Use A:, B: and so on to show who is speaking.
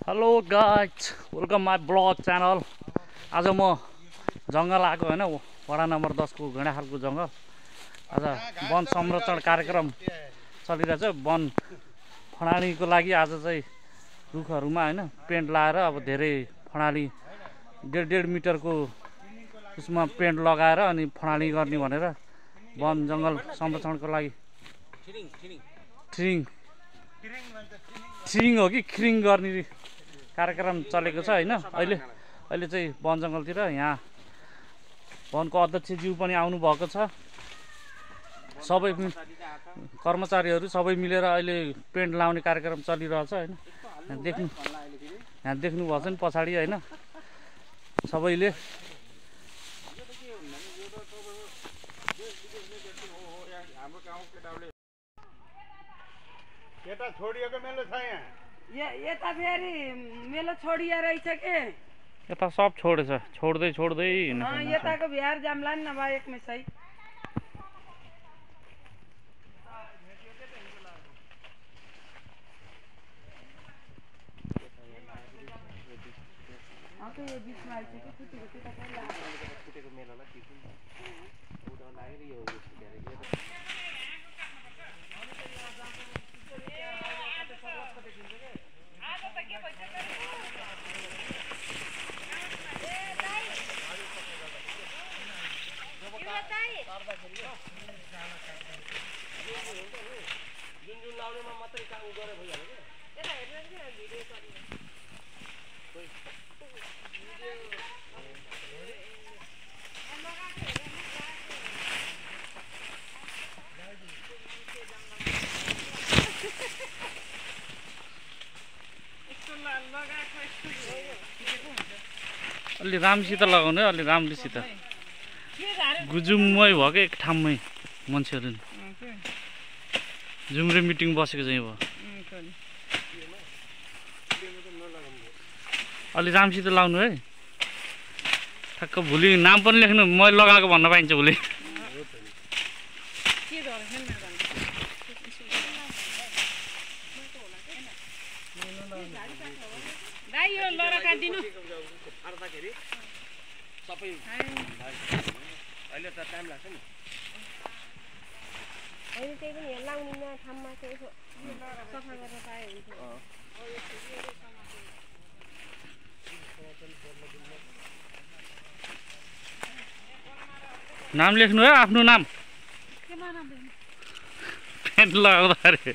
A: Hello guys welcome my blog channel आज म जङ्गल आएको होइन वडा नम्बर दसको खालको जङ्गल। आज वन संरक्षण कार्यक्रम चलिरहेछ। वन फडानीको लागि आज चाहिँ रुखहरूमा होइन पेन्ट लगाएर अब धेरै फडानी डेढ डेढ मिटरको उसमा पेन्ट लगाएर अनि फडानी गर्ने भनेर वन जङ्गल संरक्षणको लागि। ट्रिङ ट्रिङ हो कि खिरिङ गर्ने कार्यक्रम चलेको छ होइन? अहिले अहिले चाहिँ वन जङ्गलतिर यहाँ वनको अध्यक्षज्यू पनि आउनुभएको छ। सबै कर्मचारीहरू सबै मिलेर अहिले पेन्ट लाउने कार्यक्रम चलिरहेछ होइन? यहाँ देख्नु यहाँ देख्नुभएको छ नि पछाडि होइन? सबैले
B: એટા છોડીએ કે મેલો થાય
C: એ એટા ફેરી મેલો છોડીએ રહી છે
A: કે એટા સબ છોડે છે
C: છોડ
A: દે
C: છોડ દે હા એટા કે બિહાર જામલાન ના ભાઈ એક મે સહી हाँ तो ये बीच में आई थी कि कुछ कुछ का
A: अलि राम्रोसित लगाउनु है अलि राम्रोसित गुजुमै भयो क्या एक ठाउँमै मान्छेहरू? जुम्रे मिटिङ बसेको चाहिँ भयो। अलि राम्रोसित लाउनु है। ठ्याक्क भोलि नाम पनि लेख्नु मैले लगाएको भन्न पाइन्छ भोलि।
C: नि
D: होइन त्यही पनि लाउने नयाँ ठाउँमा चाहिँ यसो सफा गर्न पाए हुन्थ्यो
A: नाम लेख्नु है आफ्नो नाम। लगाउँदाखेरि।